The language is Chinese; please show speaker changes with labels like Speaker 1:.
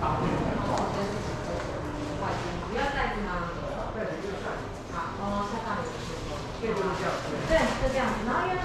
Speaker 1: 好，
Speaker 2: 对，就这样子。然后。